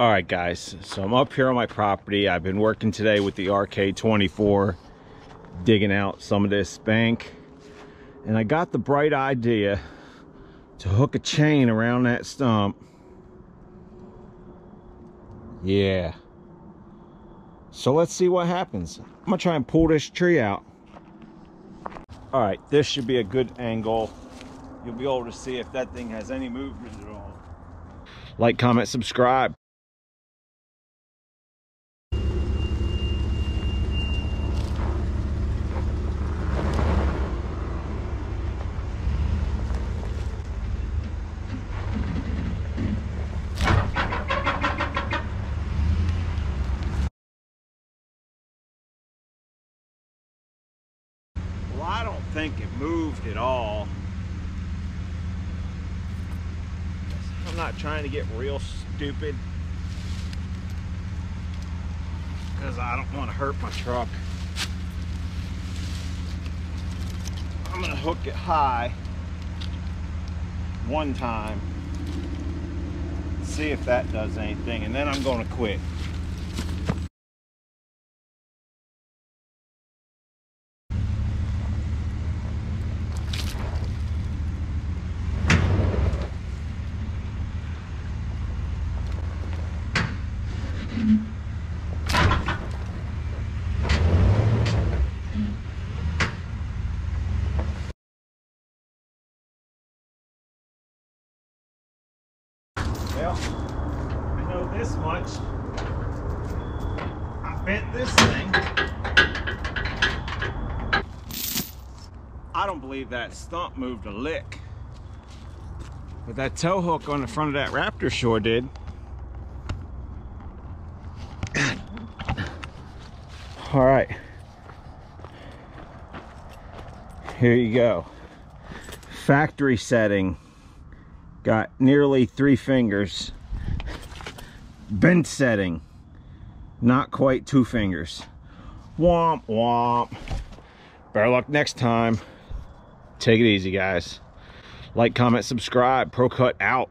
All right, guys, so I'm up here on my property. I've been working today with the RK24, digging out some of this bank. And I got the bright idea to hook a chain around that stump. Yeah. So let's see what happens. I'm gonna try and pull this tree out. All right, this should be a good angle. You'll be able to see if that thing has any movement at all. Like, comment, subscribe. I don't think it moved at all. I'm not trying to get real stupid because I don't want to hurt my truck. I'm going to hook it high one time, see if that does anything, and then I'm going to quit. Well, I know this much. I bent this thing. I don't believe that stump moved a lick. But that tow hook on the front of that Raptor sure did. All right. Here you go. Factory setting. Got nearly three fingers. Bent setting. Not quite two fingers. Womp womp. Better luck next time. Take it easy guys. Like comment subscribe. ProCut out